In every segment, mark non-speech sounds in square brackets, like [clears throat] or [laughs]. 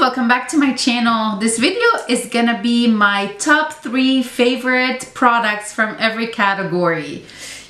welcome back to my channel. This video is gonna be my top three favorite products from every category.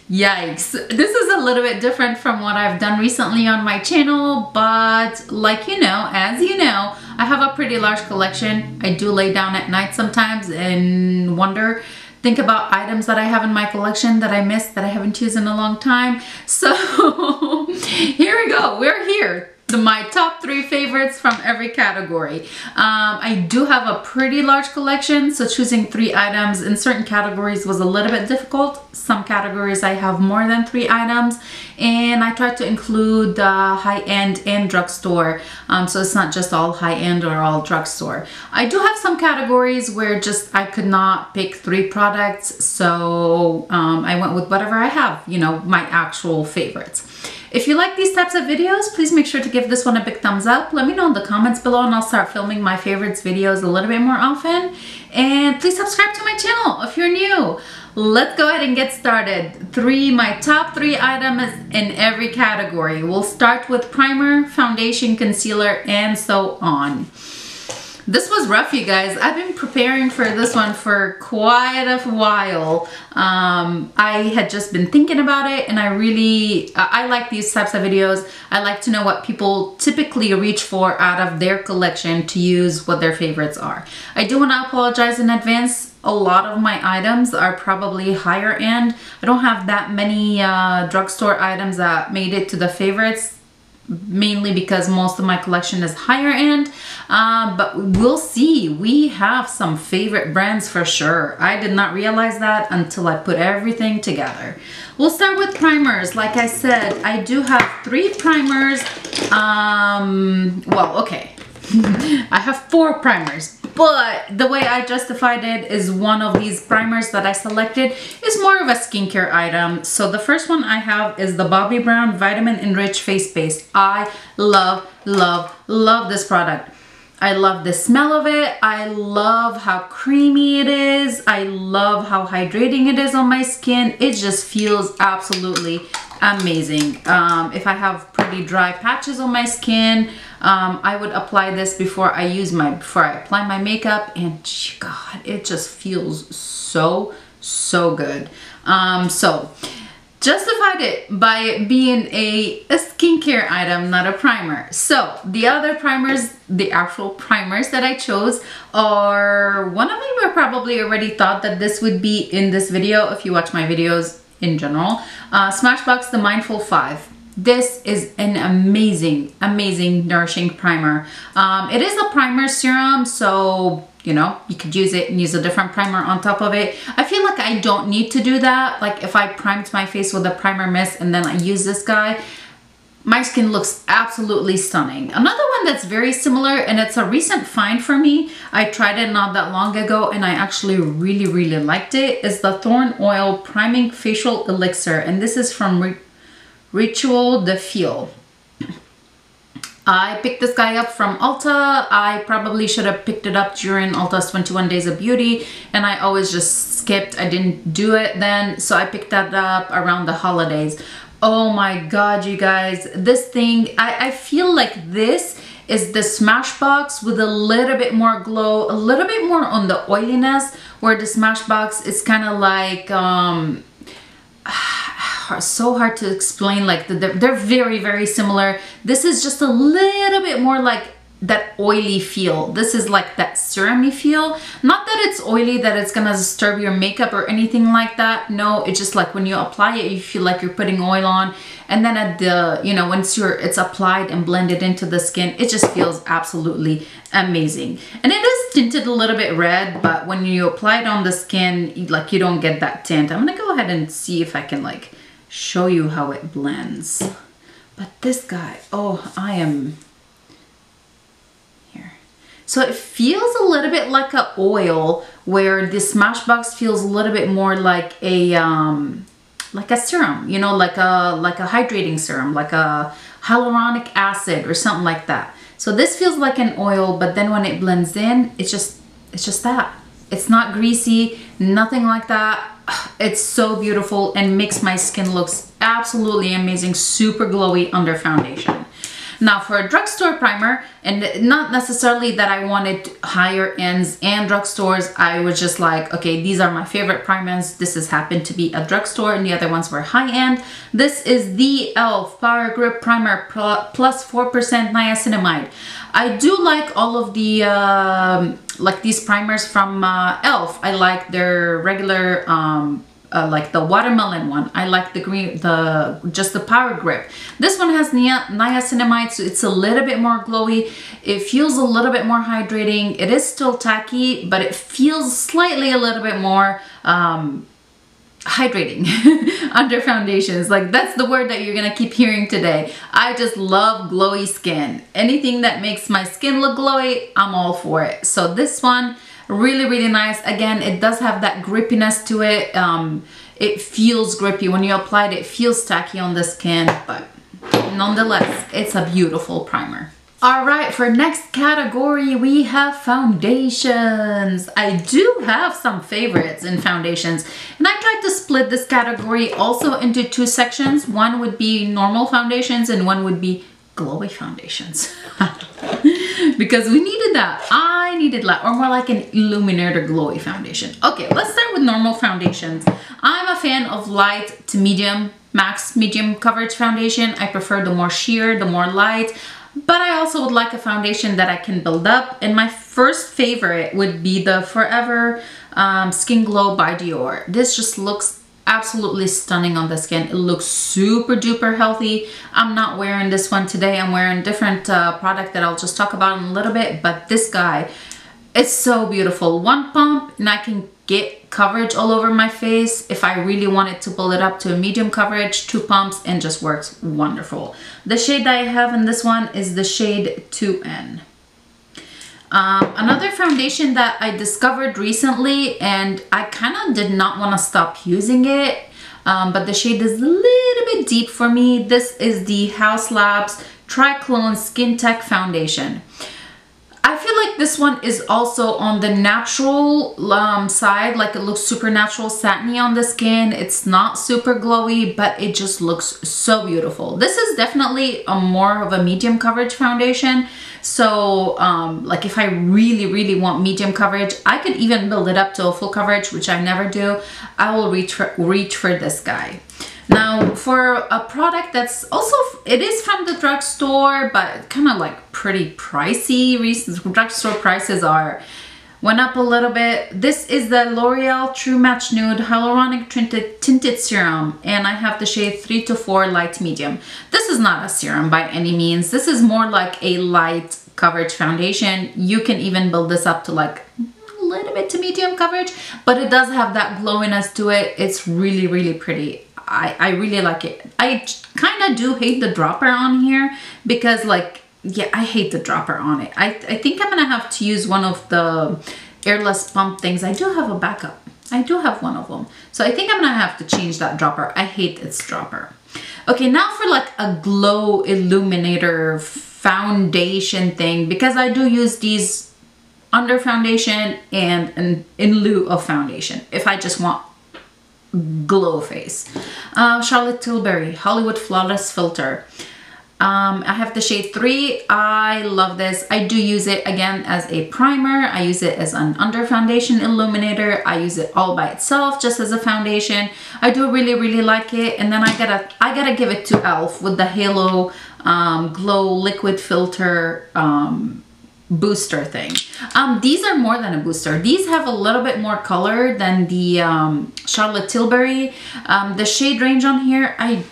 Yikes. This is a little bit different from what I've done recently on my channel, but like you know, as you know, I have a pretty large collection. I do lay down at night sometimes and wonder think about items that I have in my collection that I missed that I haven't used in a long time. So [laughs] here we go. We're here my top three favorites from every category. Um, I do have a pretty large collection, so choosing three items in certain categories was a little bit difficult. Some categories I have more than three items, and I tried to include uh, high-end and drugstore, um, so it's not just all high-end or all drugstore. I do have some categories where just I could not pick three products, so um, I went with whatever I have, you know, my actual favorites. If you like these types of videos, please make sure to give this one a big thumbs up. Let me know in the comments below and I'll start filming my favorites videos a little bit more often. And please subscribe to my channel if you're new. Let's go ahead and get started. Three, my top three items in every category. We'll start with primer, foundation, concealer, and so on. This was rough, you guys. I've been preparing for this one for quite a while. Um, I had just been thinking about it and I really, I like these types of videos. I like to know what people typically reach for out of their collection to use what their favorites are. I do want to apologize in advance a lot of my items are probably higher end. I don't have that many uh, drugstore items that made it to the favorites mainly because most of my collection is higher end uh, but we'll see. We have some favorite brands for sure. I did not realize that until I put everything together. We'll start with primers. Like I said I do have three primers. Um, well okay. [laughs] I have four primers but the way I justified it is one of these primers that I selected is more of a skincare item. So the first one I have is the Bobbi Brown Vitamin Enriched Face Base. I love, love, love this product. I love the smell of it. I love how creamy it is. I love how hydrating it is on my skin. It just feels absolutely amazing. Um, if I have pretty dry patches on my skin, um, I would apply this before I use my, before I apply my makeup and God, it just feels so, so good. Um, so justified it by being a, a skincare item, not a primer. So the other primers, the actual primers that I chose are, one of them I probably already thought that this would be in this video if you watch my videos in general. Uh, Smashbox The Mindful 5. This is an amazing, amazing nourishing primer. Um, it is a primer serum, so you know, you could use it and use a different primer on top of it. I feel like I don't need to do that. Like if I primed my face with a primer mist and then I use this guy, my skin looks absolutely stunning. Another one that's very similar and it's a recent find for me. I tried it not that long ago and I actually really, really liked it. Is the Thorn Oil Priming Facial Elixir and this is from Rituel de Fille. I picked this guy up from Ulta. I probably should have picked it up during Ulta's 21 Days of Beauty and I always just skipped. I didn't do it then. So I picked that up around the holidays. Oh my God, you guys. This thing, I, I feel like this is the Smashbox with a little bit more glow, a little bit more on the oiliness where the Smashbox is kind of like, um, hard, so hard to explain. Like the, they're very, very similar. This is just a little bit more like that oily feel. This is like that serumy feel. Not that it's oily, that it's gonna disturb your makeup or anything like that. No, it's just like when you apply it, you feel like you're putting oil on. And then at the, you know, once you're, it's applied and blended into the skin, it just feels absolutely amazing. And it is tinted a little bit red, but when you apply it on the skin, like you don't get that tint. I'm gonna go ahead and see if I can like show you how it blends. But this guy, oh, I am here. So it feels a little bit like a oil where the Smashbox feels a little bit more like a, um, like a serum, you know, like a, like a hydrating serum, like a hyaluronic acid or something like that. So this feels like an oil, but then when it blends in, it's just, it's just that. It's not greasy, nothing like that. [sighs] It's so beautiful and makes my skin looks absolutely amazing, super glowy under foundation. Now for a drugstore primer, and not necessarily that I wanted higher ends and drugstores, I was just like, okay, these are my favorite primers. This has happened to be a drugstore and the other ones were high end. This is the e.l.f. Power Grip Primer plus 4% niacinamide. I do like all of the, um, like these primers from uh, e.l.f. I like their regular um, uh, like the watermelon one. I like the green, the just the power grip. This one has niacinamide, so it's a little bit more glowy. It feels a little bit more hydrating. It is still tacky, but it feels slightly a little bit more um, hydrating [laughs] under foundations. Like that's the word that you're gonna keep hearing today. I just love glowy skin. Anything that makes my skin look glowy, I'm all for it. So this one, really really nice again it does have that grippiness to it um, it feels grippy when you apply it it feels tacky on the skin but nonetheless it's a beautiful primer all right, for next category, we have foundations. I do have some favorites in foundations, and I tried to split this category also into two sections. One would be normal foundations and one would be glowy foundations. [laughs] because we needed that. I needed that, or more like an illuminator glowy foundation. Okay, let's start with normal foundations. I'm a fan of light to medium, max medium coverage foundation. I prefer the more sheer, the more light, but I also would like a foundation that I can build up. And my first favorite would be the Forever um, Skin Glow by Dior. This just looks absolutely stunning on the skin. It looks super duper healthy. I'm not wearing this one today. I'm wearing different uh, product that I'll just talk about in a little bit. But this guy, it's so beautiful. One pump and I can get coverage all over my face. If I really wanted to build it up to a medium coverage, two pumps and just works wonderful. The shade that I have in this one is the shade 2N. Um, another foundation that I discovered recently and I kind of did not want to stop using it um, but the shade is a little bit deep for me. This is the Haus Labs Triclone Skin Tech Foundation. I feel like this one is also on the natural um, side, like it looks super natural satiny on the skin. It's not super glowy, but it just looks so beautiful. This is definitely a more of a medium coverage foundation. So um, like if I really, really want medium coverage, I could even build it up to a full coverage, which I never do. I will reach for, reach for this guy. Now for a product that's also, it is from the drugstore, but kind of like pretty pricey. Recent drugstore prices are went up a little bit. This is the L'Oreal True Match Nude Hyaluronic Tinted, Tinted Serum and I have the shade 3 to 4 Light Medium. This is not a serum by any means. This is more like a light coverage foundation. You can even build this up to like a little bit to medium coverage, but it does have that glowiness to it. It's really, really pretty. I, I really like it. I kind of do hate the dropper on here because like, yeah, I hate the dropper on it. I, I think I'm to have to use one of the airless pump things. I do have a backup. I do have one of them. So I think I'm to have to change that dropper. I hate its dropper. Okay, now for like a glow illuminator foundation thing because I do use these under foundation and, and in lieu of foundation if I just want glow face. Uh, Charlotte Tilbury Hollywood Flawless Filter. Um, I have the shade 3. I love this. I do use it again as a primer. I use it as an under foundation illuminator. I use it all by itself just as a foundation. I do really, really like it. And then I gotta, I gotta give it to e.l.f. with the Halo um, Glow Liquid Filter um, booster thing. Um, these are more than a booster. These have a little bit more color than the um, Charlotte Tilbury. Um, the shade range on here, I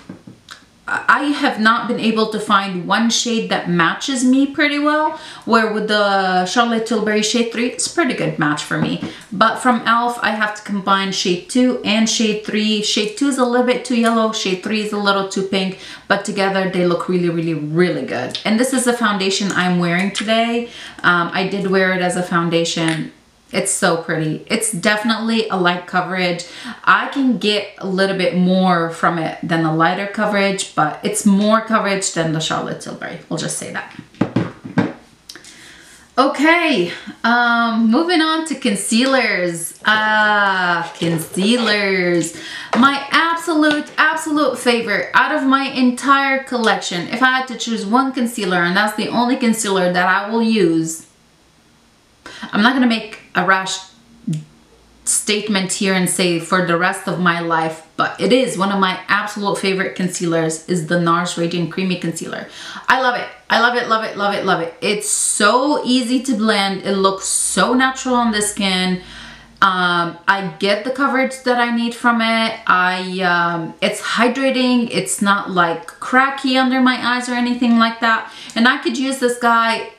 I have not been able to find one shade that matches me pretty well, where with the Charlotte Tilbury shade 3, it's pretty good match for me. But from e.l.f., I have to combine shade 2 and shade 3. Shade 2 is a little bit too yellow, shade 3 is a little too pink, but together they look really, really, really good. And this is the foundation I'm wearing today. Um, I did wear it as a foundation it's so pretty. It's definitely a light coverage. I can get a little bit more from it than the lighter coverage, but it's more coverage than the Charlotte Tilbury. We'll just say that. Okay, um, moving on to concealers. Ah, concealers. My absolute absolute, favorite out of my entire collection, if I had to choose one concealer and that's the only concealer that I will use, I'm not gonna make a rash statement here and say for the rest of my life, but it is one of my absolute favorite concealers is the NARS Radiant Creamy Concealer. I love it. I love it, love it, love it, love it. It's so easy to blend. It looks so natural on the skin. Um, I get the coverage that I need from it. I um, It's hydrating. It's not like cracky under my eyes or anything like that. And I could use this guy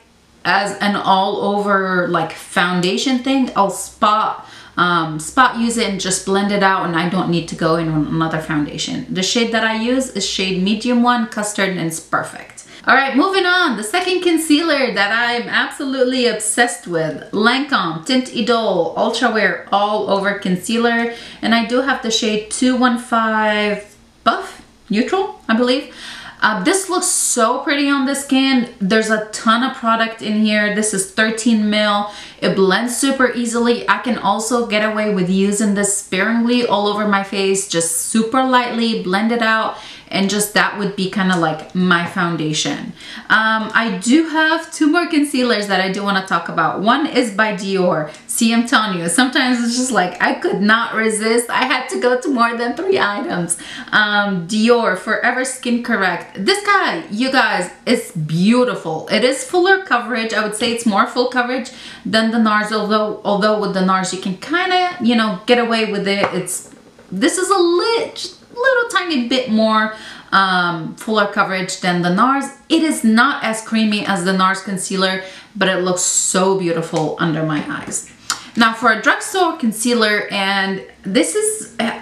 as an all over like foundation thing. I'll spot um, spot use it and just blend it out and I don't need to go in another foundation. The shade that I use is shade medium one, custard, and it's perfect. All right, moving on. The second concealer that I'm absolutely obsessed with, Lancome Teint Idole Ultra Wear All Over Concealer. And I do have the shade 215 Buff, Neutral, I believe. Uh, this looks so pretty on the skin. There's a ton of product in here. This is 13 mil. It blends super easily. I can also get away with using this sparingly all over my face, just super lightly, blend it out and just that would be kind of like my foundation. Um, I do have two more concealers that I do want to talk about. One is by Dior. See, I'm telling you, sometimes it's just like I could not resist. I had to go to more than three items. Um, Dior Forever Skin Correct. This guy, you guys, is beautiful. It is fuller coverage. I would say it's more full coverage than the NARS, although although with the NARS you can kind of, you know, get away with it. It's This is a lit little tiny bit more um, fuller coverage than the NARS. It is not as creamy as the NARS concealer, but it looks so beautiful under my eyes. Now for a drugstore concealer, and this is, I,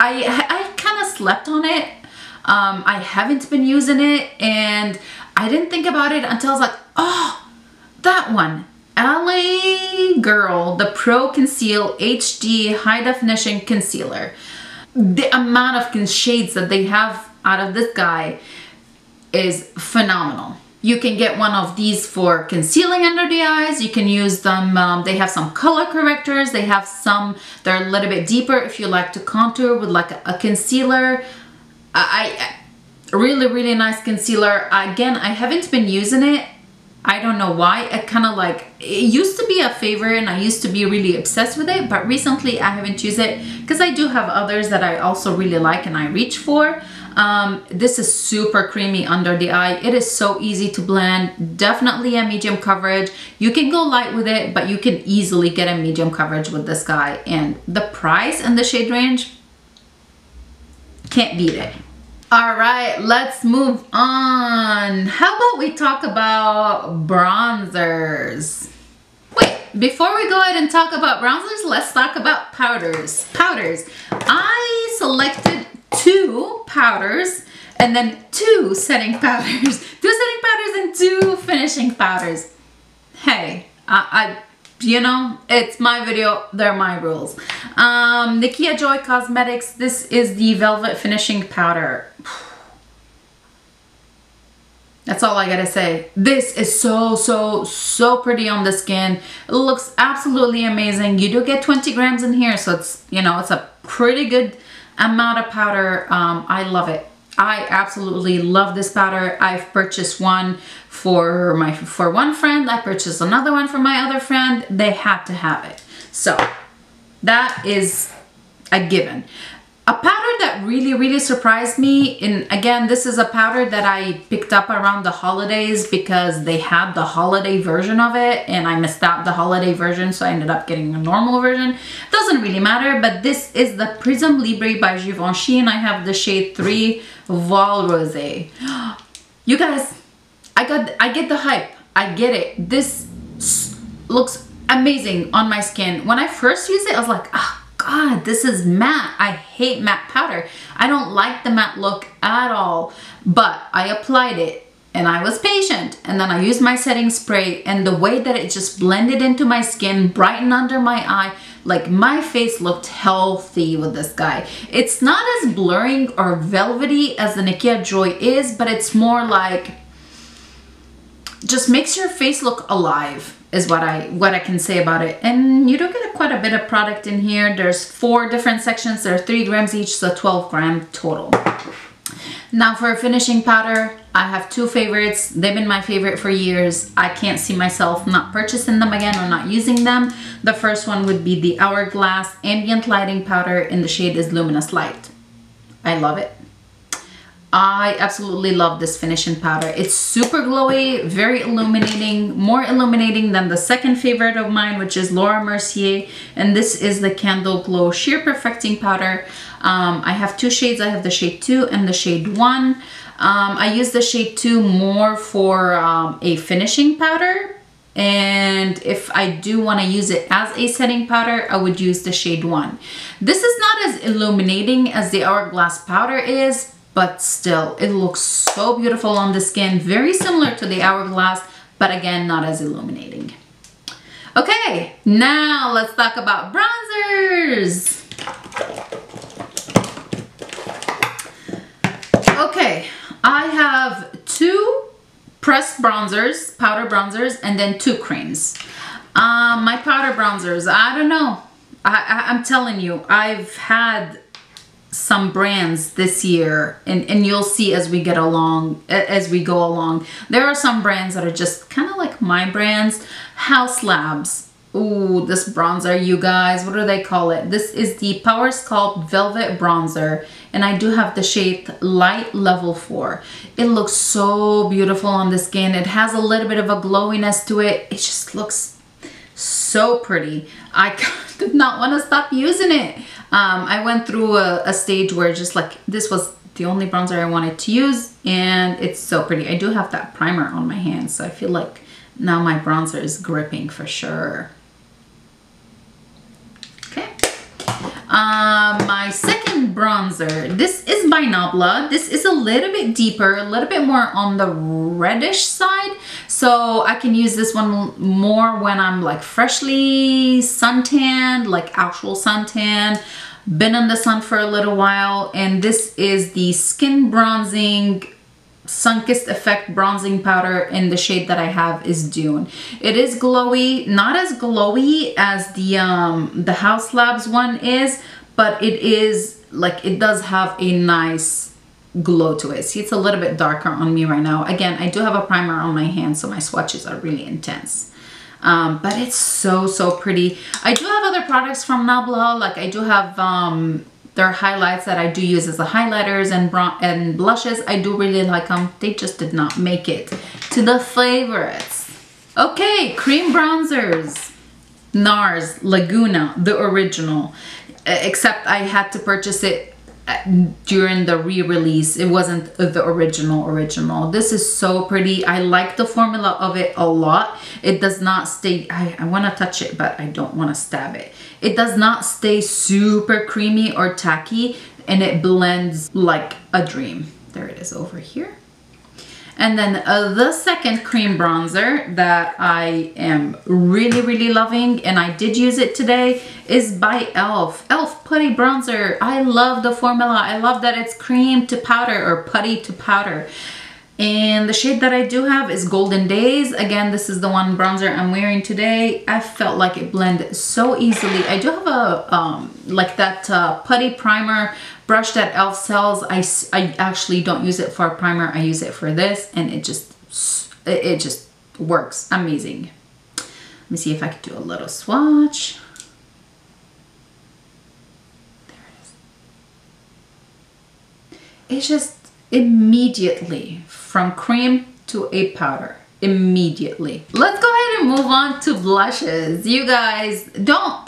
I kind of slept on it. Um, I haven't been using it and I didn't think about it until I was like, oh, that one. LA Girl, the Pro Conceal HD High Definition Concealer the amount of shades that they have out of this guy is phenomenal. You can get one of these for concealing under the eyes. You can use them, um, they have some color correctors. They have some that are a little bit deeper if you like to contour with like a, a concealer. I, I, really, really nice concealer. Again, I haven't been using it I don't know why. It kind of like, it used to be a favorite and I used to be really obsessed with it, but recently I haven't used it because I do have others that I also really like and I reach for. Um, this is super creamy under the eye. It is so easy to blend. Definitely a medium coverage. You can go light with it, but you can easily get a medium coverage with this guy. And the price and the shade range, can't beat it. All right, let's move on. How about we talk about bronzers? Wait, before we go ahead and talk about bronzers, let's talk about powders. Powders. I selected two powders and then two setting powders. [laughs] Two setting powders and two finishing powders. Hey, I, I you know, it's my video, they're my rules. Um, Nikkia Joy Cosmetics, this is the Velvet Finishing Powder. [sighs] That's all I gotta say. This is so, so, so pretty on the skin. It looks absolutely amazing. You do get 20 grams in here, so it's, you know, it's a pretty good amount of powder. Um, I love it. I absolutely love this powder. I've purchased one for my for one friend. I purchased another one for my other friend. They had to have it. So that is a given. A powder that really, really surprised me, and again, this is a powder that I picked up around the holidays because they had the holiday version of it and I missed out the holiday version, so I ended up getting a normal version. Doesn't really matter, but this is the Prisme Libre by Givenchy and I have the shade 3 Voile Rosé. [gasps] You guys, I got, I get the hype. I get it. This looks amazing on my skin. When I first used it, I was like, ah, God, this is matte. I hate matte powder. I don't like the matte look at all, but I applied it and I was patient and then I used my setting spray and the way that it just blended into my skin, brightened under my eye, like my face looked healthy with this guy. It's not as blurring or velvety as the Nikkia Joy is, but it's more like, just makes your face look alive is what I what I can say about it. And you do get quite a bit of product in here. There's four different sections. There are three grams each, so 12 gram total. Now for a finishing powder, I have two favorites. They've been my favorite for years. I can't see myself not purchasing them again or not using them. The first one would be the Hourglass Ambient Lighting Powder in the shade is Luminous Light. I love it. I absolutely love this finishing powder. It's super glowy, very illuminating, more illuminating than the second favorite of mine, which is Laura Mercier. And this is the Candle Glow Sheer Perfecting Powder. Um, I have two shades. I have the shade 2 and the shade 1. Um, I use the shade 2 more for um, a finishing powder. And if I do want to use it as a setting powder, I would use the shade 1. This is not as illuminating as the Hourglass powder is, but still it looks so beautiful on the skin. Very similar to the hourglass but again not as illuminating. Okay now let's talk about bronzers. Okay I have two pressed bronzers powder bronzers and then two creams. Um, my powder bronzers I don't know. I, I, I'm telling you I've had some brands this year and, and you'll see as we get along as we go along. There are some brands that are just kind of like my brands. Haus Labs. Ooh, this bronzer you guys what do they call it? This is the power sculpt velvet bronzer and I do have the shade light level 4 it looks so beautiful on the skin. It has a little bit of a glowiness to it. It just looks so pretty I [laughs] did not want to stop using it um, I went through a, a stage where just like this was the only bronzer I wanted to use and it's so pretty. I do have that primer on my hands so I feel like now my bronzer is gripping for sure. Um, my second bronzer, this is by Nabla. This is a little bit deeper, a little bit more on the reddish side. So I can use this one more when I'm like freshly suntanned, like actual suntan, been in the sun for a little while. And this is the Skin Bronzing Sunkissed Effect Bronzing Powder in the shade that I have is Dune. It is glowy, not as glowy as the, um, the Haus Labs one is, but it is like, it does have a nice glow to it. See, it's a little bit darker on me right now. Again, I do have a primer on my hand, so my swatches are really intense. Um, but it's so, so pretty. I do have other products from Nabla. Like I do have um, their highlights that I do use as the highlighters and, and blushes. I do really like them. They just did not make it to the favorites. Okay, cream bronzers. NARS Laguna, the original. Except I had to purchase it uh, during the re-release it wasn't the original original this is so pretty i like the formula of it a lot it does not stay i, I want to touch it but i don't want to stab it it does not stay super creamy or tacky and it blends like a dream there it is over here and then uh, the second cream bronzer that I am really, really loving, and I did use it today, is by e.l.f. e.l.f. Putty Bronzer. I love the formula. I love that it's cream to powder or putty to powder. And the shade that I do have is Golden Days. Again, this is the one bronzer I'm wearing today. I felt like it blended so easily. I do have a, um, like that uh, putty primer brush that e.l.f. sells. I, I actually don't use it for a primer. I use it for this and it just, it just works amazing. Let me see if I can do a little swatch. There it is. It's just immediately from cream to a powder immediately. Let's go ahead and move on to blushes. You guys, don't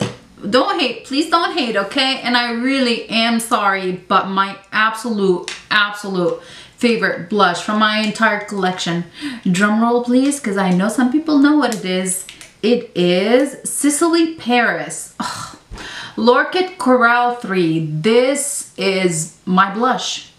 don't hate please don't hate okay? And i really am sorry but my absolute absolute favorite blush from my entire collection. Drum roll please because i know some people know what it is. It is Sisley Paris. Oh, Lorchid Coral 3 this is my blush.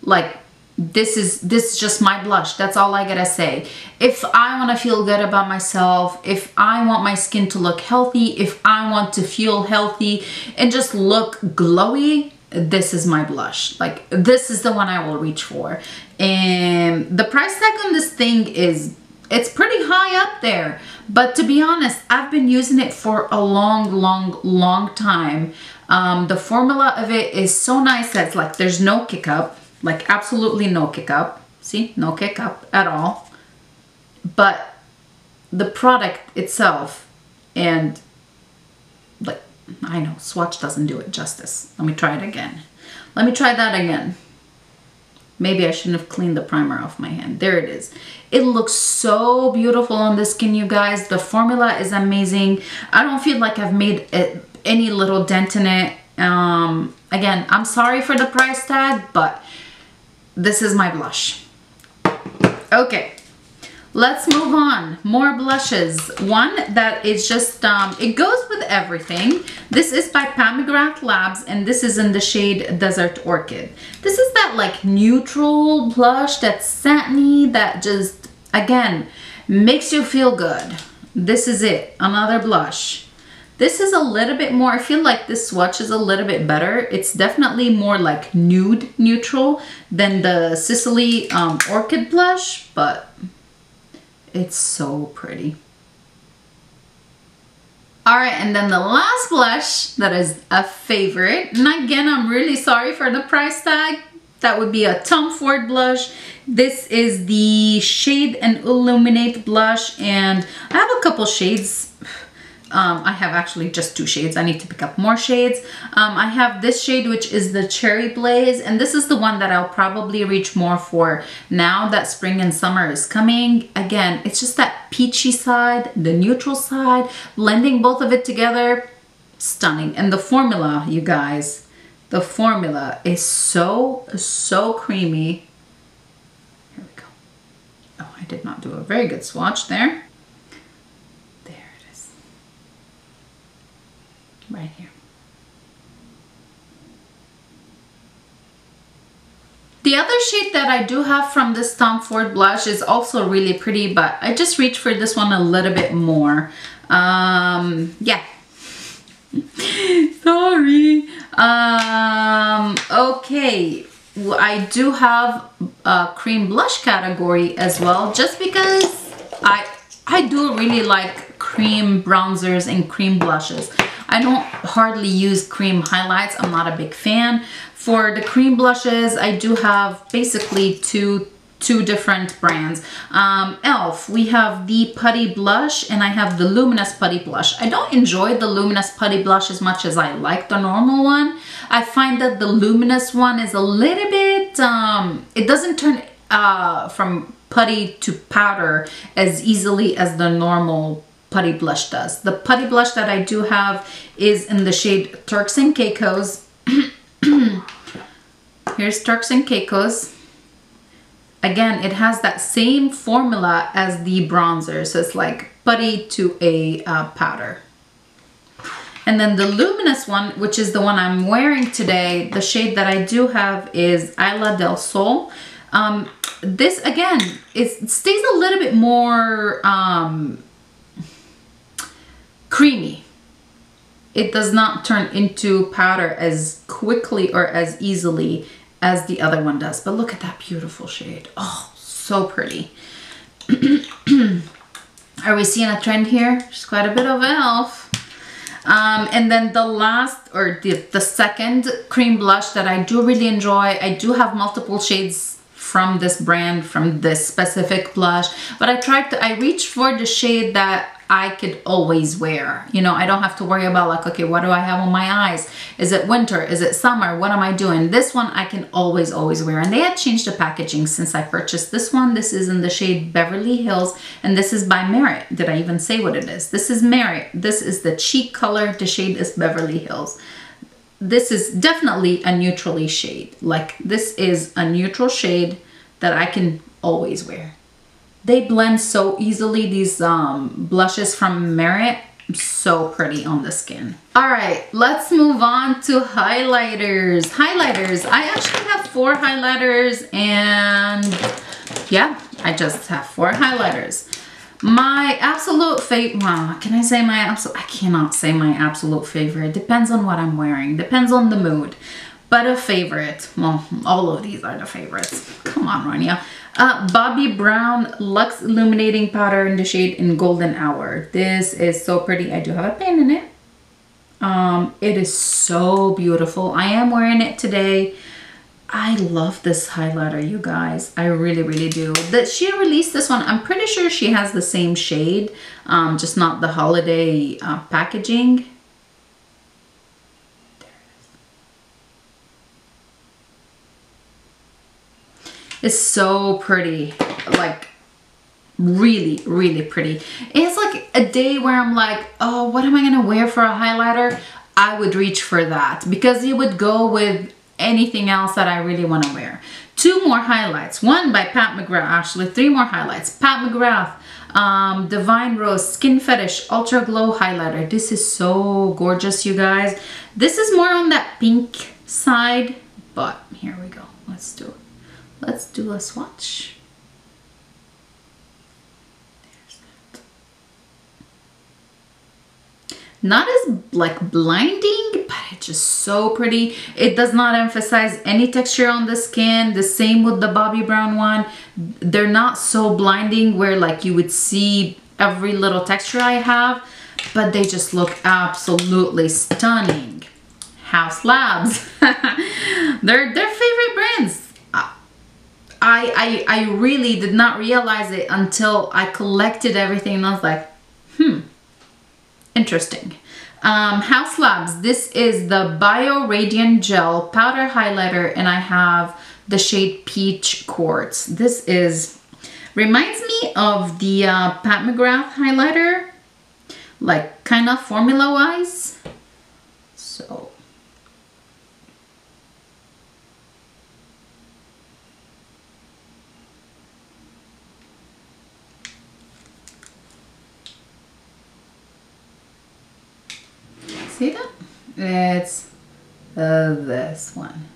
Like this is this is just my blush. That's all i gotta say. If i want to feel good about myself if i want my skin to look healthy if i want to feel healthy and just look glowy this is my blush. Like this is the one i will reach for. And the price tag on this thing is it's pretty high up there. But to be honest, I've been using it for a long, long, long time. Um, the formula of it is so nice that it's like there's no kick up, like absolutely no kick up. See, no kick up at all. But the product itself and like, I know, swatch doesn't do it justice. Let me try it again. Let me try that again. Maybe I shouldn't have cleaned the primer off my hand. There it is. It looks so beautiful on the skin, you guys. The formula is amazing. I don't feel like I've made it, any little dent in it. Um, again, I'm sorry for the price tag, but this is my blush. Okay, Let's move on. More blushes. One that is just, um, it goes with everything. This is by McGrath Labs and this is in the shade Desert Orchid. This is that like neutral blush that's satiny that just, again, makes you feel good. This is it. Another blush. This is a little bit more, I feel like this swatch is a little bit better. It's definitely more like nude neutral than the Sisley um, Orchid blush, but it's so pretty. All right, and then the last blush that is a favorite, and again, I'm really sorry for the price tag. That would be a Tom Ford blush. This is the Shade and Illuminate blush, and I have a couple shades um, I have actually just two shades. I need to pick up more shades. Um, I have this shade, which is the Cherry Blaze, and this is the one that I'll probably reach more for now that spring and summer is coming. Again, it's just that peachy side, the neutral side, blending both of it together, stunning. And the formula, you guys, the formula is so, so creamy. Here we go. Oh, I did not do a very good swatch there. Right here. The other shade that I do have from this Tom Ford blush is also really pretty, but I just reached for this one a little bit more. Um, yeah. [laughs] Sorry. Um, okay. I do have a cream blush category as well, just because I, I do really like cream bronzers and cream blushes. I don't hardly use cream highlights. I'm not a big fan. For the cream blushes, I do have basically two two different brands. Um, e.l.f. We have the Putty Blush and I have the Luminous Putty Blush. I don't enjoy the Luminous Putty Blush as much as I like the normal one. I find that the Luminous one is a little bit, um, it doesn't turn uh, from putty to powder as easily as the normal putty blush does. The putty blush that I do have is in the shade Turks and Caicos. [coughs] Here's Turks and Caicos. Again, it has that same formula as the bronzer. So it's like putty to a uh, powder. And then the luminous one, which is the one I'm wearing today, the shade that I do have is Isla del Sol. Um, this, again, it stays a little bit more um, creamy. It does not turn into powder as quickly or as easily as the other one does. But look at that beautiful shade. Oh, so pretty. [clears throat] Are we seeing a trend here? There's quite a bit of e.l.f. Um, and then the last or the, the second cream blush that I do really enjoy, I do have multiple shades from this brand, from this specific blush, but I tried to, I reached for the shade that I could always wear. You know, I don't have to worry about like, okay, what do I have on my eyes? Is it winter? Is it summer? What am I doing? This one I can always, always wear. And they had changed the packaging since I purchased this one. This is in the shade Beverly Hills and this is by Merit. Did I even say what it is? This is Merit. This is the cheek color. The shade is Beverly Hills. This is definitely a neutrally shade. Like this is a neutral shade that I can always wear. They blend so easily, these um, blushes from Merit. So pretty on the skin. All right, let's move on to highlighters. Highlighters, I actually have four highlighters and yeah, I just have four highlighters. My absolute favorite, can I say my absolute, I cannot say my absolute favorite. Depends on what I'm wearing, depends on the mood. But a favorite, well, all of these are the favorites. Come on, Rania. Uh, Bobbi Brown Luxe Illuminating Powder in the shade in Golden Hour. This is so pretty. I do have a pen in it. Um, it is so beautiful. I am wearing it today. I love this highlighter, you guys. I really, really do. That she released this one. I'm pretty sure she has the same shade, um, just not the holiday uh, packaging. It's so pretty. Like, really, really pretty. It's like a day where I'm like, oh, what am I gonna wear for a highlighter? I would reach for that because it would go with anything else that I really want to wear. Two more highlights. One by Pat McGrath, actually three more highlights. Pat McGrath, um, Divine Rose Skin Fetish Ultra Glow Highlighter. This is so gorgeous, you guys. This is more on that pink side, but here we go. Let's do it. Let's do a swatch. not as like blinding but it's just so pretty. It does not emphasize any texture on the skin. The same with the Bobbi Brown one. They're not so blinding where like you would see every little texture I have but they just look absolutely stunning. Haus Labs. [laughs] They're their favorite brands I, I I really did not realize it until I collected everything and I was like hmm interesting. Um, Haus Labs, this is the Bio Radiant Gel Powder Highlighter and I have the shade Peach Quartz. This is, reminds me of the uh, Pat McGrath highlighter, like kind of formula wise. So See that? It's uh, this one.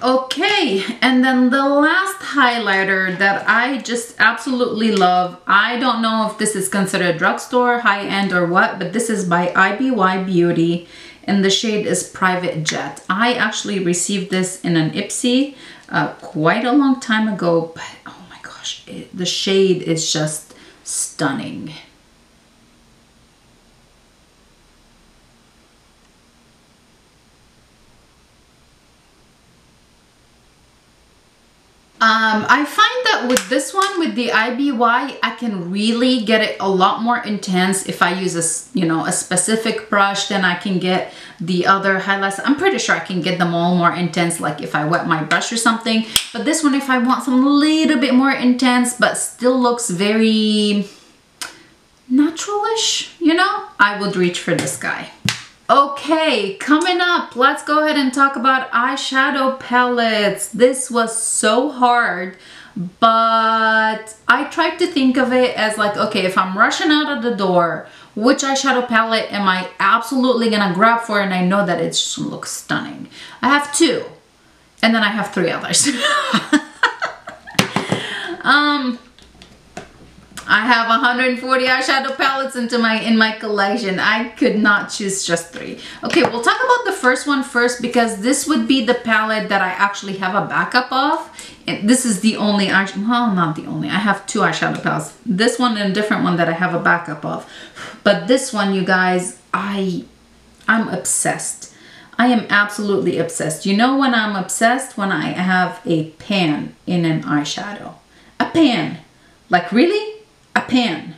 Okay, and then the last highlighter that I just absolutely love, I don't know if this is considered drugstore, high-end or what, but this is by IBY Beauty and the shade is Private Jet. I actually received this in an Ipsy uh, quite a long time ago, but oh my gosh, it, the shade is just stunning. Um, I find with this one, with the IBY, I can really get it a lot more intense if I use a, you know, a specific brush, then I can get the other highlights. I'm pretty sure I can get them all more intense, like if I wet my brush or something. But this one, if I want some little bit more intense, but still looks very naturalish, you know, I would reach for this guy. Okay, coming up, let's go ahead and talk about eyeshadow palettes. This was so hard, but I tried to think of it as like, okay, if I'm rushing out of the door, which eyeshadow palette am I absolutely gonna grab for and I know that it just looks stunning. I have two, and then I have three others. [laughs] um, I have 140 eyeshadow palettes into my in my collection. I could not choose just three. Okay, we'll talk about the first one first because this would be the palette that I actually have a backup of. And this is the only, well, not the only. I have two eyeshadow palettes. This one and a different one that I have a backup of. But this one, you guys, I, I'm obsessed. I am absolutely obsessed. You know when I'm obsessed? When I have a pan in an eyeshadow. A pan. Like really? A pan.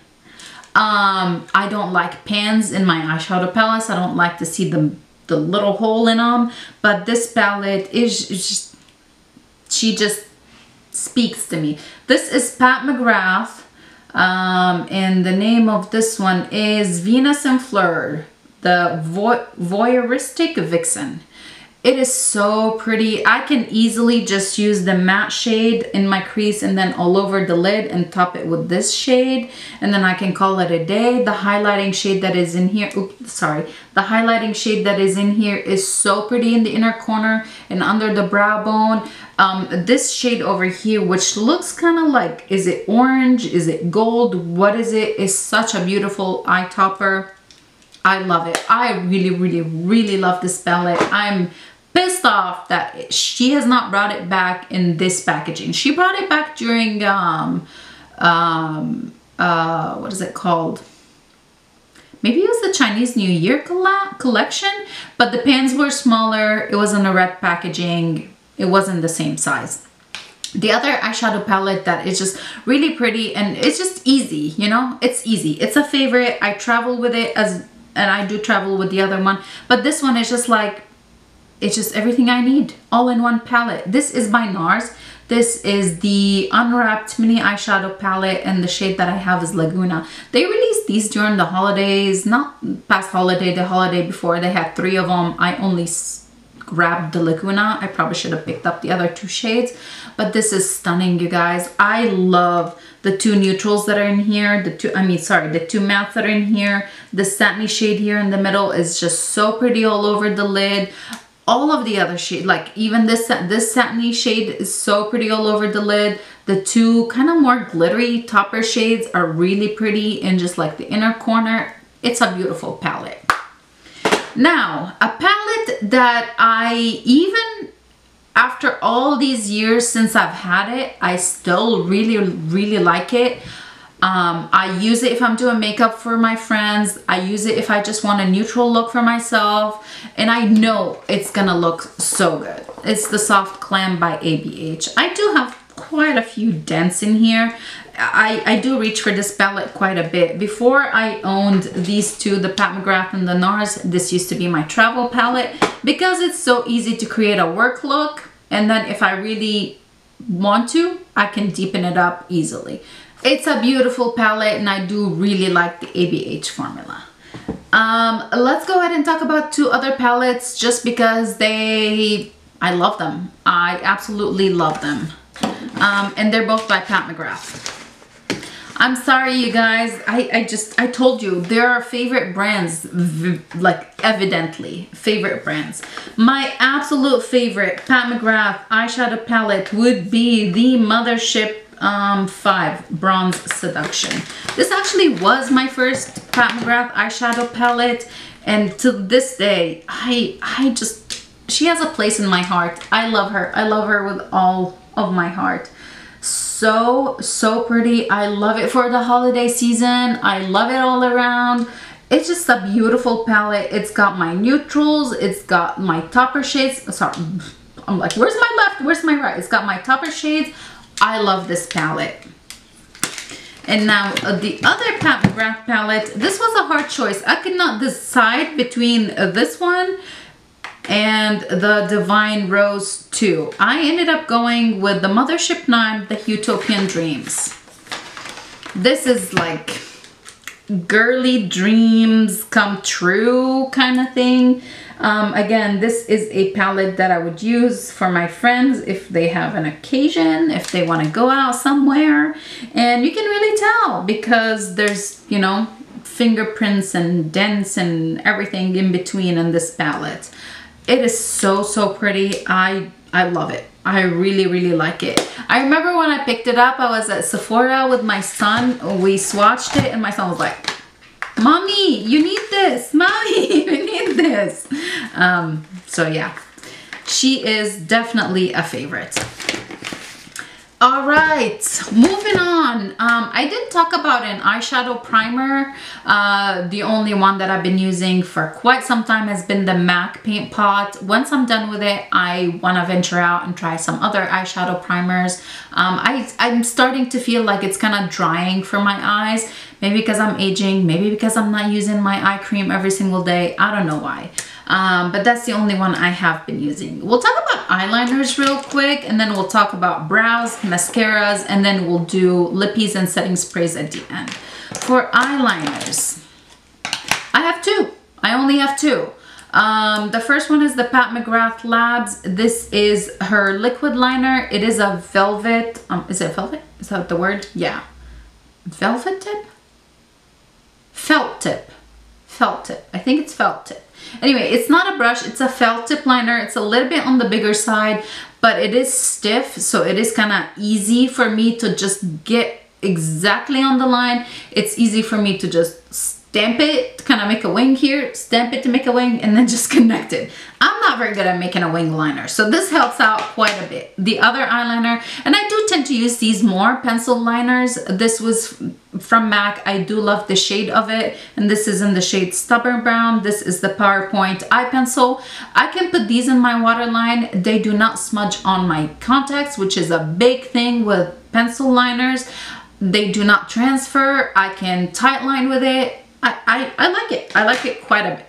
Um, I don't like pans in my eyeshadow palettes. I don't like to see the, the little hole in them. But this palette is, just, she just speaks to me. This is Pat McGrath. Um, and the name of this one is Venus and Fleur, the Vo Voyeuristic Vixen. It is so pretty. I can easily just use the matte shade in my crease and then all over the lid and top it with this shade. And then I can call it a day. The highlighting shade that is in here, oops, sorry. The highlighting shade that is in here is so pretty in the inner corner and under the brow bone. Um, this shade over here, which looks kind of like, is it orange? Is it gold? What is it? Is such a beautiful eye topper. I love it. I really, really, really love this palette. I'm pissed off that she has not brought it back in this packaging. She brought it back during, um, um, uh, what is it called? Maybe it was the Chinese New Year collection, but the pans were smaller. It was in a red packaging. It wasn't the same size. The other eyeshadow palette that is just really pretty and it's just easy, you know? It's easy. It's a favorite. I travel with it as and I do travel with the other one. But this one is just like it's just everything I need all in one palette. This is by NARS. This is the Unwrapped Mini Eyeshadow Palette and the shade that I have is Laguna. They released these during the holidays, not past holiday, the holiday before. They had three of them. I only grabbed the Laguna. I probably should have picked up the other two shades, but this is stunning, you guys. I love the two neutrals that are in here, the two, I mean, sorry, the two mattes that are in here. The satiny shade here in the middle is just so pretty all over the lid all of the other shade like even this this satiny shade is so pretty all over the lid. The two kind of more glittery topper shades are really pretty in just like the inner corner. It's a beautiful palette. Now a palette that I even after all these years since I've had it I still really really like it um, I use it if I'm doing makeup for my friends. I use it if I just want a neutral look for myself. And I know it's gonna look so good. It's the Soft Glam by ABH. I do have quite a few dents in here. I, I do reach for this palette quite a bit. Before I owned these two, the Pat McGrath and the NARS, this used to be my travel palette because it's so easy to create a work look. And then if I really want to, I can deepen it up easily. It's a beautiful palette and I do really like the ABH formula. Um, let's go ahead and talk about two other palettes just because they, I love them. I absolutely love them. Um, and they're both by Pat McGrath. I'm sorry, you guys. I, I just, I told you, there are favorite brands, like evidently, favorite brands. My absolute favorite Pat McGrath eyeshadow palette would be the Mothership um, 5 Bronze Seduction. This actually was my first Pat McGrath eyeshadow palette and to this day, I, I just, she has a place in my heart. I love her. I love her with all of my heart. So, so pretty. I love it for the holiday season. I love it all around. It's just a beautiful palette. It's got my neutrals. It's got my topper shades. Sorry, I'm like, where's my left? Where's my right? It's got my topper shades, I love this palette. And now uh, the other Pat McGrath palette, this was a hard choice. I could not decide between uh, this one and the Divine Rose 2. I ended up going with the Mothership 9, the Utopian Dreams. This is like girly dreams come true kind of thing. Um, again, this is a palette that I would use for my friends if they have an occasion, if they want to go out somewhere. And you can really tell because there's, you know, fingerprints and dents and everything in between in this palette. It is so, so pretty. I, I love it. I really, really like it. I remember when I picked it up, I was at Sephora with my son. We swatched it and my son was like, Mommy, you need this. Mommy, [laughs] you need this. Um, so yeah, she is definitely a favorite. All right, moving on. Um, I did talk about an eyeshadow primer. Uh, the only one that I've been using for quite some time has been the MAC Paint Pot. Once I'm done with it, I want to venture out and try some other eyeshadow primers. Um, I, I'm starting to feel like it's kind of drying for my eyes. Maybe because I'm aging, maybe because I'm not using my eye cream every single day. I don't know why um, but that's the only one I have been using. We'll talk about eyeliners real quick and then we'll talk about brows, mascaras, and then we'll do lippies and setting sprays at the end. For eyeliners, I have two. I only have two. Um, the first one is the Pat McGrath Labs. This is her liquid liner. It is a velvet, um, is it velvet? Is that the word? Yeah. Velvet tip? Felt tip. Felt tip. I think it's felt tip. Anyway, it's not a brush, it's a felt tip liner. It's a little bit on the bigger side, but it is stiff, so it is kind of easy for me to just get exactly on the line. It's easy for me to just stamp it to kind of make a wing here, stamp it to make a wing, and then [laughs] just connect it. I'm not very good at making a wing liner, so this helps out quite a bit. The other eyeliner, and I do tend to use these more pencil liners. This was from MAC. I do love the shade of it, and this is in the shade Stubborn Brown. This is the PowerPoint eye pencil. I can put these in my waterline. They do not smudge on my contacts, which is a big thing with pencil liners. They do not transfer. I can tight line with it. I, I, I like it. I like it quite a bit.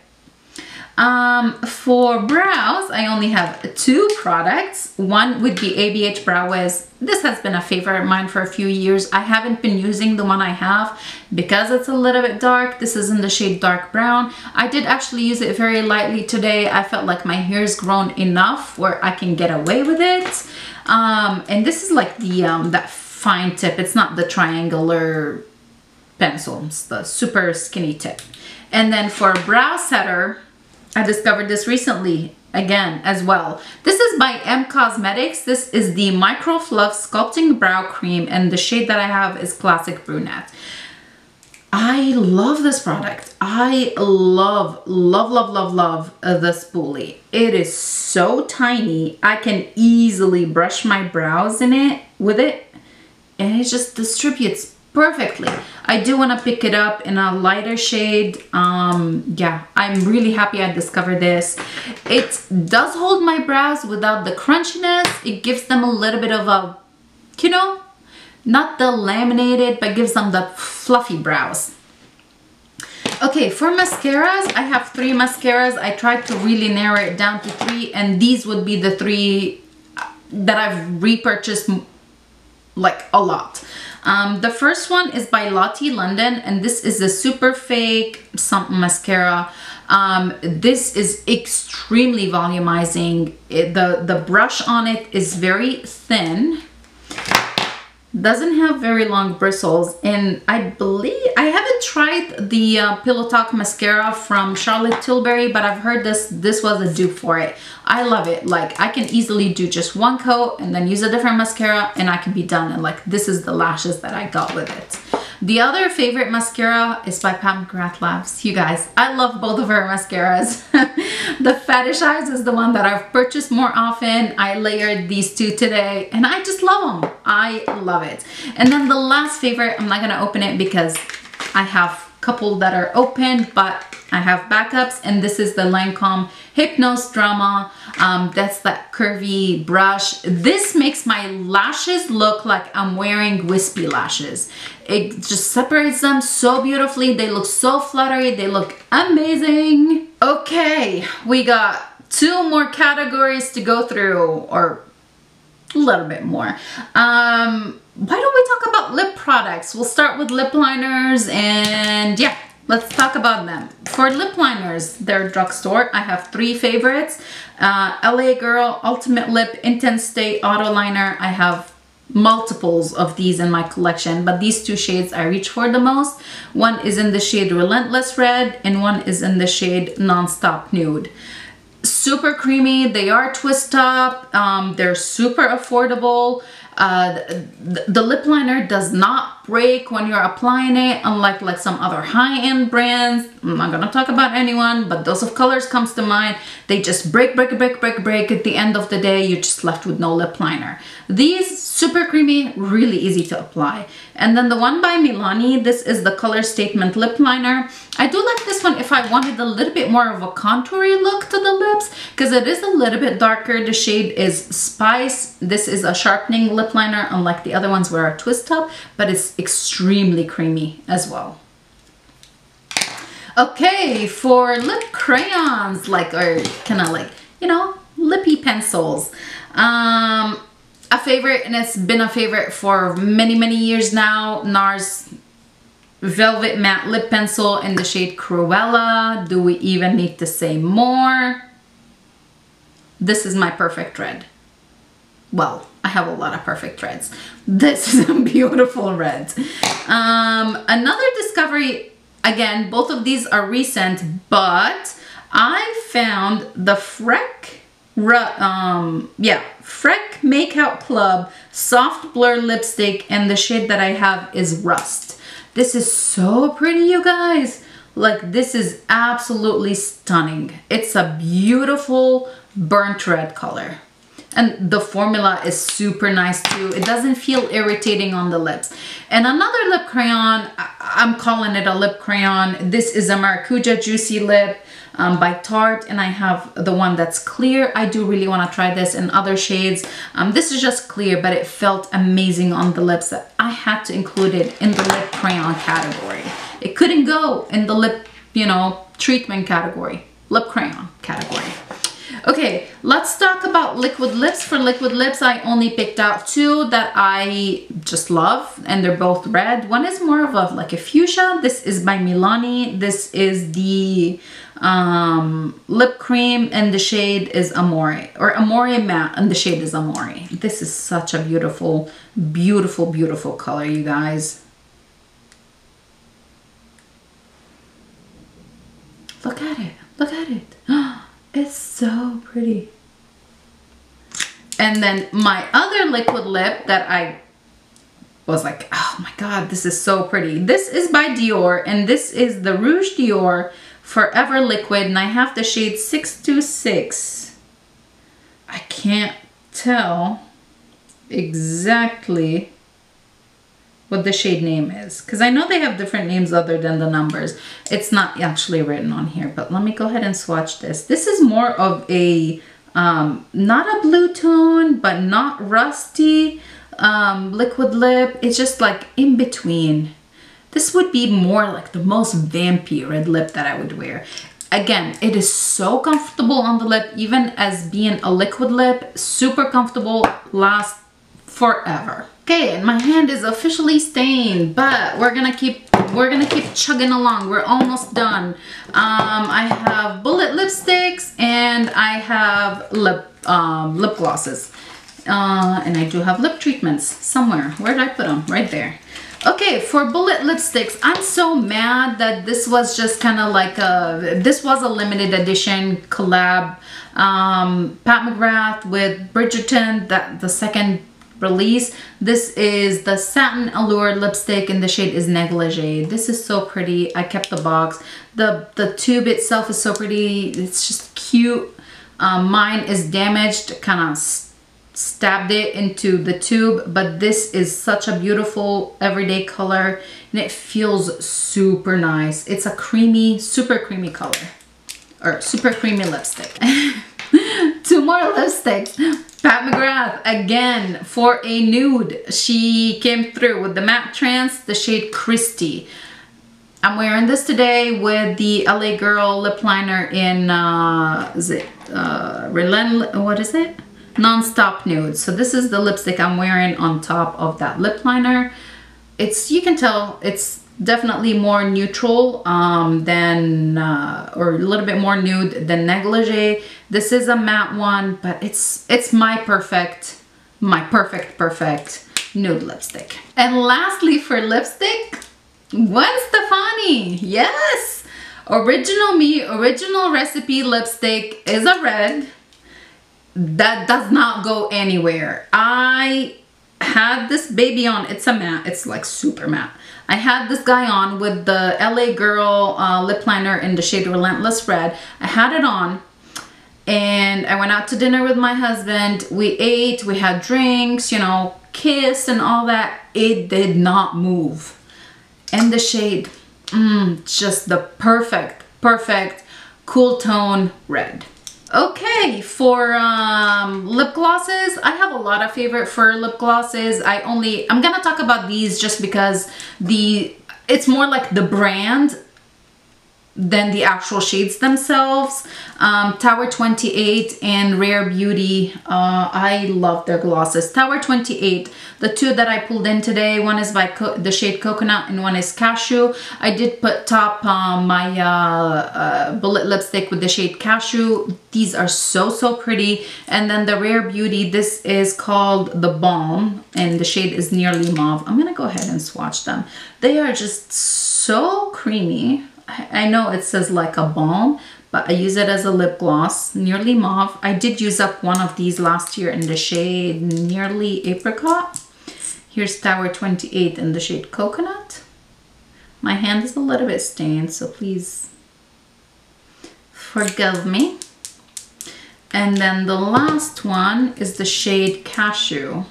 Um, for brows, I only have two products. One would be ABH Brow Wiz. This has been a favorite of mine for a few years. I haven't been using the one I have because it's a little bit dark. This is in the shade dark brown. I did actually use it very lightly today. I felt like my hair hair's grown enough where I can get away with it. Um, and this is like the um, that fine tip. It's not the triangular pencil. It's the super skinny tip. And then for brow setter, I discovered this recently again as well. This is by M Cosmetics. This is the Micro Fluff Sculpting Brow Cream and the shade that I have is Classic Brunette. I love this product. I love, love, love, love, love uh, the spoolie. It is so tiny. I can easily brush my brows in it with it and it just distributes perfectly. I do want to pick it up in a lighter shade. Um, yeah, I'm really happy I discovered this. It does hold my brows without the crunchiness. It gives them a little bit of a, you know, not the laminated, but gives them the fluffy brows. Okay, for mascaras, I have three mascaras. I tried to really narrow it down to three, and these would be the three that I've repurchased like a lot. Um, the first one is by Lottie London and this is a super fake something mascara. Um, this is extremely volumizing. It, the, the brush on it is very thin doesn't have very long bristles and I believe I haven't tried the uh, Pillow Talk mascara from Charlotte Tilbury but I've heard this this was a dupe for it. I love it. Like I can easily do just one coat and then use a different mascara and I can be done. And like this is the lashes that I got with it the other favorite mascara is by Pat McGrath Labs. You guys, I love both of her mascaras. [laughs] the Fetish Eyes is the one that I've purchased more often. I layered these two today and I just love them. I love it. And then the last favorite, I'm not gonna open it because I have a couple that are open, but I have backups and this is the Lancome Hypnose Drama. Um, that's that curvy brush. This makes my lashes look like I'm wearing wispy lashes. It just separates them so beautifully. They look so fluttery. They look amazing. Okay, we got two more categories to go through or a little bit more. Um, why don't we talk about lip products? We'll start with lip liners and yeah, let's talk about them. For lip liners, they're drugstore. I have three favorites. Uh, LA Girl Ultimate Lip Intense Stay Auto Liner. I have multiples of these in my collection, but these two shades I reach for the most. One is in the shade Relentless Red and one is in the shade Nonstop Nude super creamy they are twist top um, they're super affordable uh, the, the, lip liner does not break when you're applying it, unlike like some other high-end brands. I'm not gonna talk about anyone, but Dose of Colors comes to mind. They just break, break, break, break, break. At the end of the day, you're just left with no lip liner. These, super creamy, really easy to apply. And then the one by Milani, this is the Color Statement Lip Liner. I do like this one if I wanted a little bit more of a contoury look to the lips, because it is a little bit darker. The shade is Spice. This is a sharpening lip liner, unlike the other ones where a twist top, but it's extremely creamy as well. Okay, for lip crayons, like, or kind of like, you know, lippy pencils. Um, a favorite, and it's been a favorite for many, many years now, NARS Velvet Matte Lip Pencil in the shade Cruella. Do we even need to say more? This is my perfect red. Well, I have a lot of perfect reds. This is a [laughs] beautiful red. Um, another discovery, again, both of these are recent, but I found the Freck, um, yeah, Freck Makeout Club Soft Blur Lipstick and the shade that I have is Rust. This is so pretty, you guys. Like this is absolutely stunning. It's a beautiful burnt red color. And the formula is super nice too. It doesn't feel irritating on the lips. And another lip crayon, I'm calling it a lip crayon. This is a Maracuja Juicy Lip um, by Tarte and I have the one that's clear. I do really want to try this in other shades. Um, this is just clear, but it felt amazing on the lips that I had to include it in the lip crayon category. It couldn't go in the lip, you know, treatment category, lip crayon category. Okay, let's talk about liquid lips. For liquid lips, I only picked out two that I just love, and they're both red. One is more of a, like a fuchsia. This is by Milani. This is the um, lip cream, and the shade is Amore, or Amore Matte, and the shade is Amore. This is such a beautiful, beautiful, beautiful color, you guys. Look at it. Look at it. [gasps] It's so pretty. And then my other liquid lip that I was like, oh my God, this is so pretty. This is by Dior and this is the Rouge Dior Forever Liquid and I have the shade 626. I can't tell exactly what the shade name is because I know they have different names other than the numbers. It's not actually written on here, but let me go ahead and swatch this. This is more of a, um, not a blue tone, but not rusty um, liquid lip. It's just like in between. This would be more like the most vampy red lip that I would wear. Again, it is so comfortable on the lip, even as being a liquid lip, super comfortable, lasts forever. Okay, and my hand is officially stained, but we're gonna keep we're gonna keep chugging along. We're almost done. Um, I have bullet lipsticks and I have lip um, lip glosses. Uh, and I do have lip treatments somewhere. Where did I put them? Right there. Okay, for bullet lipsticks, I'm so mad that this was just kind of like a, this was a limited edition collab. Um, Pat McGrath with Bridgerton, that the second release. This is the Satin Allure lipstick and the shade is Negligee. This is so pretty. I kept the box. The, the tube itself is so pretty. It's just cute. Um, mine is damaged, kind of stabbed it into the tube, but this is such a beautiful everyday color and it feels super nice. It's a creamy, super creamy color or super creamy lipstick. [laughs] Two more lipsticks. Pat McGrath, again, for a nude. She came through with the matte trance, the shade Christy. I'm wearing this today with the LA Girl lip liner in, uh, is it, uh, Relent, what is it? Non-Stop Nude. So this is the lipstick I'm wearing on top of that lip liner. It's, you can tell, it's definitely more neutral um, than, uh, or a little bit more nude than Negligee. This is a matte one, but it's, it's my perfect, my perfect, perfect nude lipstick. And lastly for lipstick, Gwen Stefani, yes! Original Me, original recipe lipstick is a red. That does not go anywhere. I had this baby on, it's a matte, it's like super matte. I had this guy on with the LA Girl uh, lip liner in the shade Relentless Red. I had it on and I went out to dinner with my husband. We ate, we had drinks, you know, kissed and all that. It did not move. And the shade, mm, just the perfect, perfect cool tone red. Okay, for um, lip glosses, I have a lot of favorite for lip glosses. I only, I'm gonna talk about these just because the, it's more like the brand than the actual shades themselves. Um, Tower 28 and Rare Beauty, uh, I love their glosses. Tower 28, the two that I pulled in today, one is by the shade Coconut and one is Cashew. I did put top um, my uh, uh, bullet lipstick with the shade Cashew. These are so, so pretty. And then the Rare Beauty, this is called The Balm and the shade is Nearly Mauve. I'm gonna go ahead and swatch them. They are just so creamy. I know it says like a balm, but I use it as a lip gloss, nearly mauve. I did use up one of these last year in the shade nearly apricot. Here's Tower 28 in the shade coconut. My hand is a little bit stained, so please forgive me. And then the last one is the shade Cashew.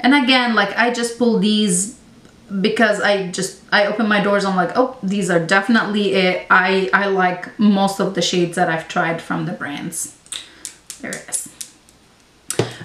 And again, like I just pulled these because I just, I open my doors, I'm like, oh, these are definitely it. I, I like most of the shades that I've tried from the brands. There it is.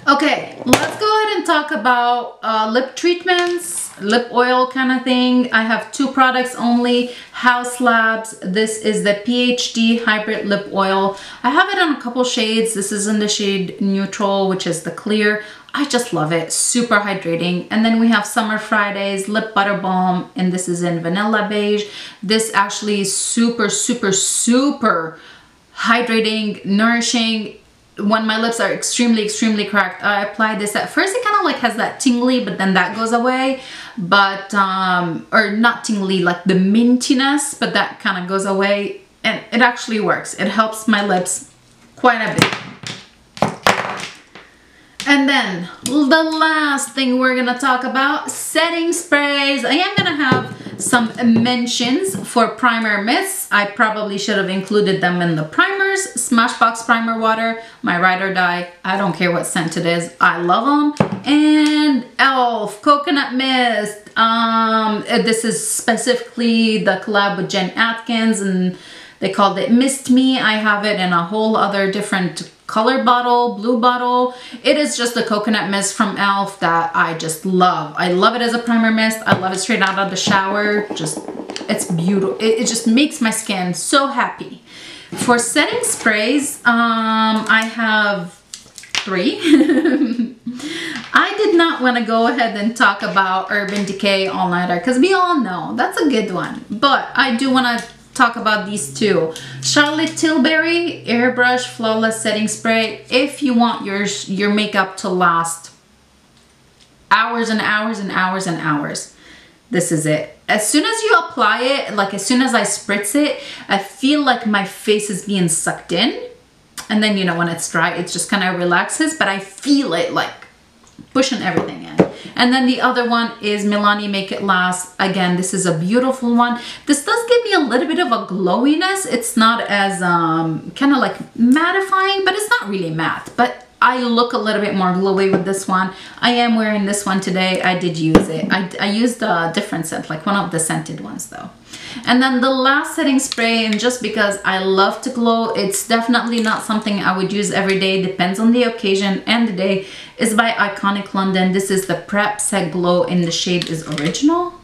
Okay, let's go ahead and talk about uh, lip treatments, lip oil kind of thing. I have two products only, Haus Labs. This is the PhD Hybrid Lip Oil. I have it in a couple shades. This is in the shade Neutral, which is the clear. I just love it, super hydrating. And then we have Summer Fridays Lip Butter Balm, and this is in Vanilla Beige. This actually is super, super, super hydrating, nourishing when my lips are extremely, extremely cracked, I apply this. At first, it kind of like has that tingly, but then that goes away. But, um, or not tingly, like the mintiness, but that kind of goes away. And it actually works. It helps my lips quite a bit. And then the last thing we're gonna talk about, setting sprays. I am gonna have some mentions for primer mists. I probably should have included them in the primers. Smashbox Primer Water, my ride or die. I don't care what scent it is. I love them. And e.l.f. Coconut Mist. Um, this is specifically the collab with Jen Atkins and they called it Mist Me. I have it in a whole other different color bottle, blue bottle. It is just the coconut mist from e.l.f. that I just love. I love it as a primer mist. I love it straight out of the shower. Just, it's beautiful. It, it just makes my skin so happy. For setting sprays, um, I have three. [laughs] I did not want to go ahead and talk about Urban Decay All Nighter because we all know that's a good one. But I do want to talk about these two. Charlotte Tilbury Airbrush Flawless Setting Spray. If you want your, your makeup to last hours and hours and hours and hours, this is it. As soon as you apply it, like as soon as I spritz it, I feel like my face is being sucked in. And then, you know, when it's dry, it just kind of relaxes, but I feel it like pushing everything in. And then the other one is Milani Make It Last. Again, this is a beautiful one. This does give me a little bit of a glowiness. It's not as um, kind of like mattifying, but it's not really matte. But I look a little bit more glowy with this one. I am wearing this one today. I did use it. I, I used a different scent, like one of the scented ones though. And then the last setting spray, and just because I love to glow, it's definitely not something I would use every day, depends on the occasion and the day, is by Iconic London. This is the Prep Set Glow in the shade is Original.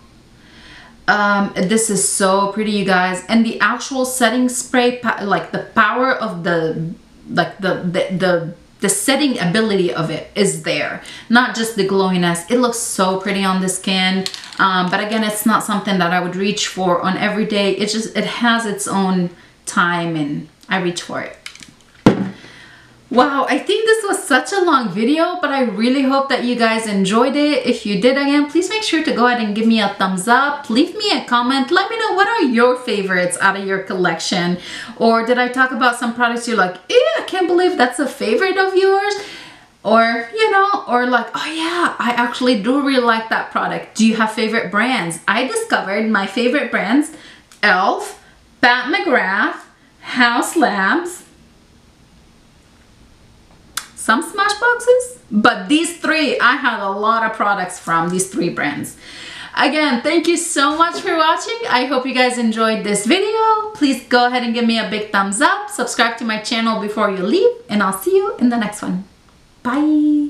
Um, this is so pretty, you guys. And the actual setting spray, like the power of the, like the, the, the the setting ability of it is there not just the glowiness. It looks so pretty on the skin um, but again it's not something that I would reach for on every day. It just it has its own time and I reach for it Wow, I think this was such a long video, but I really hope that you guys enjoyed it. If you did, again, please make sure to go ahead and give me a thumbs up. Leave me a comment. Let me know what are your favorites out of your collection. Or did I talk about some products you're like, eh, I can't believe that's a favorite of yours? Or, you know, or like, oh yeah, I actually do really like that product. Do you have favorite brands? I discovered my favorite brands, e.l.f., Pat McGrath, Haus Labs, some Smashboxes, but these three, I have a lot of products from these three brands. Again, thank you so much for watching. I hope you guys enjoyed this video. Please go ahead and give me a big thumbs up. Subscribe to my channel before you leave, and I'll see you in the next one. Bye!